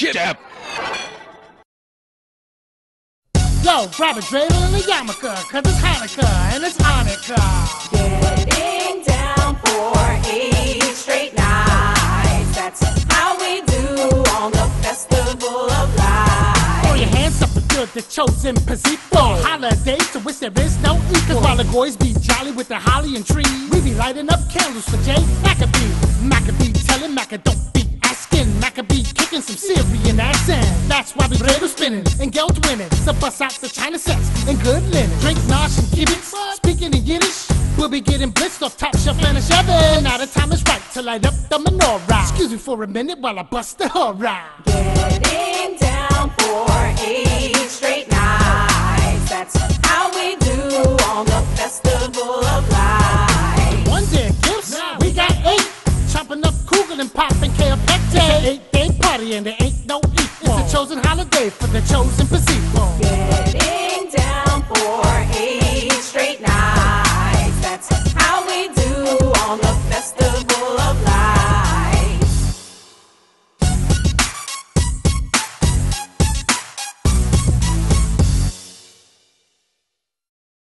Get up! Yo, grab a dreidel and a yarmulke, cause it's Hanukkah and it's Hanukkah. Getting down for eight straight nights. That's how we do on the festival of life. Throw your hands up for good, the chosen Pazito. Holidays to which there is no equal. While the boys be jolly with the holly and tree, we be lighting up candles for Jay Maccabee. Maccabee telling Macca don't be asking. Kicking some Syrian accent. That's why we dreidel spinning and gelt winning. So bust out the China sets and good linen. Drink nosh and kibitz, speaking in Yiddish. We'll be getting blitzed off top shelf and a shoving. Now the time is right to light up the menorah. Excuse me for a minute while I bust the hora. Getting down for eight straight nights. That's how we do on the festival of life. One day gifts, we got eight. Chopping up Kugel and popping Kale Pectin. Eight day party and there ain't no equal. It's a chosen holiday for the chosen Pacific.